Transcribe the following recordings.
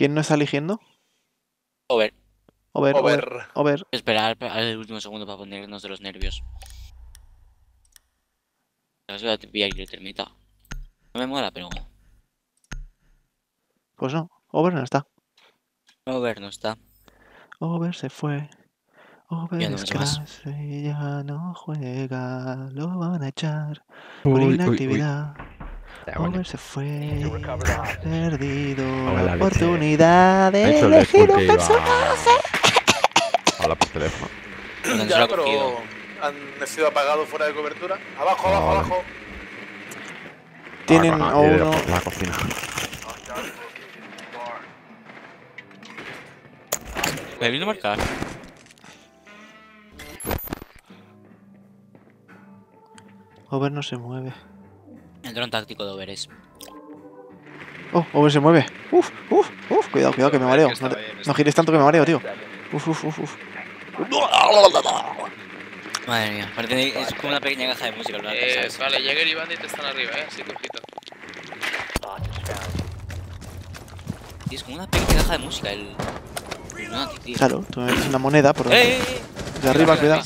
¿Quién no está eligiendo? Over. Over, over, Over. over. Esperar al último segundo para ponernos de los nervios. A ver si voy a pillar el termita. No me mola, pero. Pues no, over no está. Over no está. Over se fue. Over Ya no es ya no juega. Lo van a echar por uy, uy. Over se fue. Perdido la oportunidad de elegir un personaje. a hablar por teléfono. ¿Dónde se lo Ya, pero han sido apagados fuera de cobertura. Abajo, abajo, abajo. Tienen Ah, a uno. La cocina. Me vino a marcar. Over no se mueve. El dron táctico de Over es. Oh, Over se mueve. Uf, uf, uf. Cuidado, cuidado que me mareo. No, te- no gires tanto que me mareo, tío. Uf, uf, uf, uf. Madre mía, parece es como una pequeña caja de música. ¿verdad? Eh, ¿Sabes? vale, Jäger y Bandit están arriba, eh, así que ojito. Sí, es como una pequeña caja de música. El. tío. Claro, tú me una moneda por ¡Eh, eh, eh! de arriba, cuidado.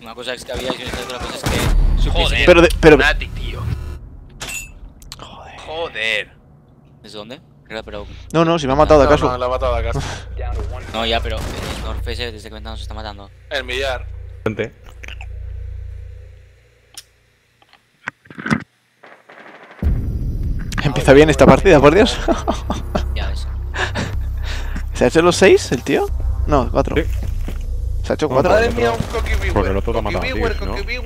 Una cosa es que había y otra cosa es que. Joder. Pero, de- pero. Tío. Joder. Joder. ¿Desde dónde? No, no, si me ha matado de acaso. no, la ha matado de acá. No, ya, pero. El North ese desde que ventana se está matando. El millar. Gente. Empieza bien esta partida, por Dios. Ya ves. ¿Se ha hecho los 6 el tío? No, 4. Sí. Se ha hecho No, 4. Madre mía, un cocky porque el otro lo ha matado, tío, si no- cocky